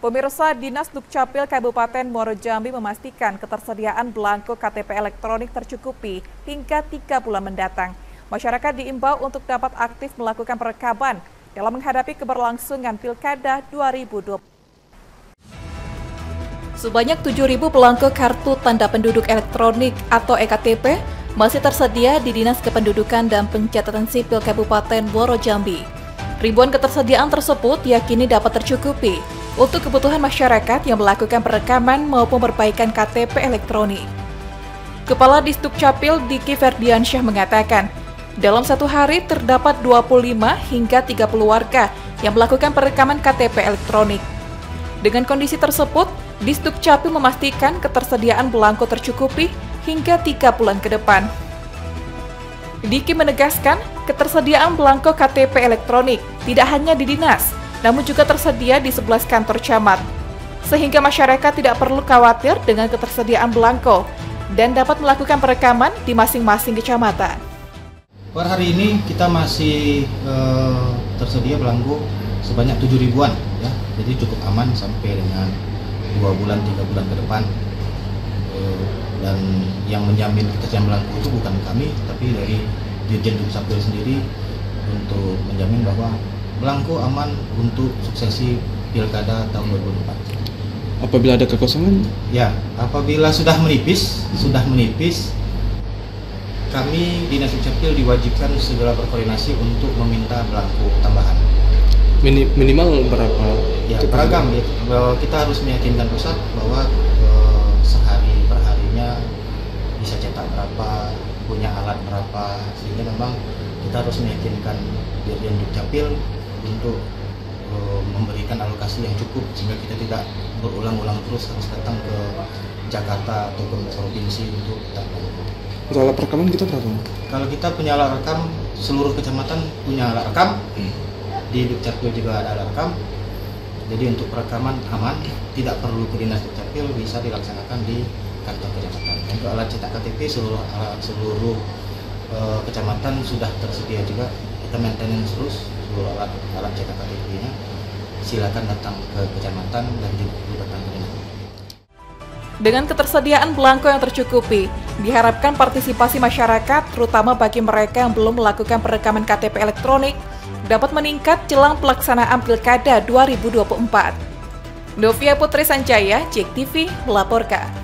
Pemirsa Dinas Dukcapil Kabupaten Muaro Jambi memastikan ketersediaan belangko KTP elektronik tercukupi hingga tiga bulan mendatang. Masyarakat diimbau untuk dapat aktif melakukan perekaman dalam menghadapi keberlangsungan Pilkada 2020. Sebanyak 7.000 belangko kartu tanda penduduk elektronik atau EKTP masih tersedia di Dinas Kependudukan dan Pencatatan Sipil Kabupaten Muaro Jambi. Ribuan ketersediaan tersebut yakini dapat tercukupi untuk kebutuhan masyarakat yang melakukan perekaman maupun perbaikan KTP elektronik. Kepala Distuk Capil Diki Ferdiansyah mengatakan, dalam satu hari terdapat 25 hingga 30 warga yang melakukan perekaman KTP elektronik. Dengan kondisi tersebut, Distuk Capil memastikan ketersediaan belangko tercukupi hingga tiga bulan ke depan. Diki menegaskan, ketersediaan belangko KTP elektronik tidak hanya di dinas, namun juga tersedia di 11 kantor camat. Sehingga masyarakat tidak perlu khawatir dengan ketersediaan belangko dan dapat melakukan perekaman di masing-masing kecamatan. Per hari ini kita masih eh, tersedia belangko sebanyak 7 ribuan ya, jadi cukup aman sampai dengan dua bulan tiga bulan ke depan. Eh, dan yang menjamin ketersediaan belangko itu bukan kami, tapi dari Dirjen Dukcapil sendiri untuk menjamin bahwa belangko aman untuk suksesi pilkada tahun 2024. Apabila ada kekosongan? Ya, apabila sudah menipis, sudah menipis, kami Dinas Dukcapil diwajibkan segera berkoordinasi untuk meminta belangko tambahan. Mini, minimal berapa? Ya, beragam. Ya. Kita harus meyakinkan pusat bahwa eh, sehari perharinya bisa cetak berapa, punya alat berapa, sehingga memang kita harus meyakinkan Dirjen Dukcapil untuk uh, memberikan alokasi yang cukup sehingga kita tidak berulang-ulang terus harus datang ke Jakarta ataupun provinsi untuk kita Untuk alat perekaman kita berapa? Kalau kita punya alat rekam, seluruh kecamatan punya alat rekam. Hmm. Di Dukcapil juga ada alat rekam. Jadi untuk perekaman aman, tidak perlu ke dinas Dukcapil, bisa dilaksanakan di kantor kecamatan. Untuk alat cetak KTP seluruh alat seluruh uh, kecamatan sudah tersedia juga. Kita maintenance terus seluruh alat alat cetak KTP-nya silakan datang ke kecamatan dan dilibatkan ke dengan ketersediaan belangko yang tercukupi, diharapkan partisipasi masyarakat, terutama bagi mereka yang belum melakukan perekaman KTP elektronik, dapat meningkat jelang pelaksanaan Pilkada 2024. Novia Putri Sanjaya, JEK TV, melaporkan.